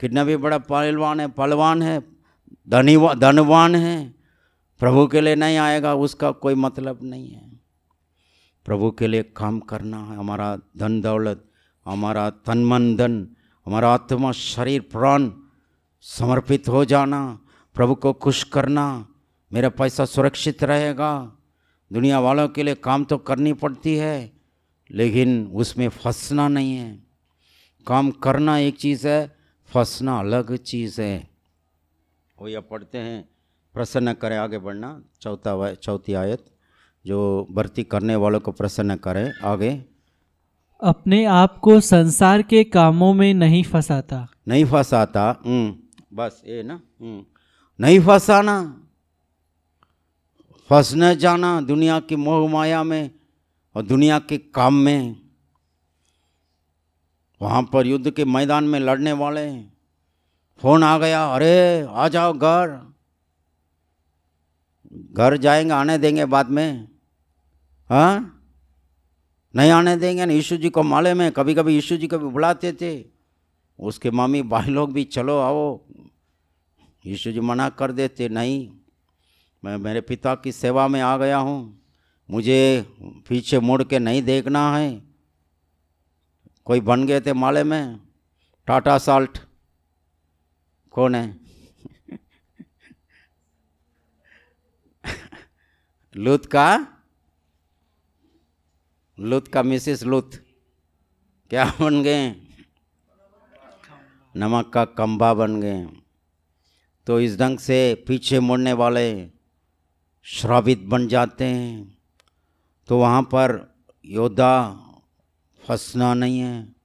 कितना भी बड़ा पहलवान है पहलवान है, धनी धनवान है, प्रभु के लिए नहीं आएगा, उसका कोई मतलब नहीं है। प्रभु के लिए काम करना है, हमारा धन दौलत, हमारा तन मन धन, हमारा आत्मा, शरीर, प्राण समर्पित हो जाना, प्रभु को खुश करना, मेरा पैसा सुरक्षित रहेगा। दुनिया वालों के लिए काम तो करनी पड़ती है, लेकिन उसमें फंसना नहीं है। काम करना एक चीज़ है फंसना अलग चीज़ है। वो यह पढ़ते हैं। प्रसन्न करें आगे बढ़ना। चौथा चौथी आयत जो भर्ती करने वालों को प्रसन्न करें आगे। अपने आप को संसार के कामों में नहीं फंसाता। नहीं फंसाता हम्म, बस ये ना हम्म, नहीं फंसाना फंस न जाना दुनिया की मोह माया में और दुनिया के काम में। वहाँ पर युद्ध के मैदान में लड़ने वाले फ़ोन आ गया, अरे, आ जाओ घर। घर जाएँगे, आने देंगे बाद में। हाँ? नहीं आने देंगे ना? यीशु जी को माले में कभी कभी यीशु जी को भी बुलाते थे। उसके मामी भाई लोग भी, चलो आओ। यीशु जी मना कर देते, नहीं, मैं, मेरे पिता की सेवा में आ गया हूँ। मुझे पीछे मुड़ के नहीं देखना है। कोई बन गए थे माले में? टाटा साल्ट। कौन है? लुत का? लुत का मिसेस लुत क्या बन गए? नमक का कंबा बन गए। तो इस ढंग से पीछे मुड़ने वाले श्रावित बन जाते हैं। तो वहाँ पर योद्धा फंसना नहीं है।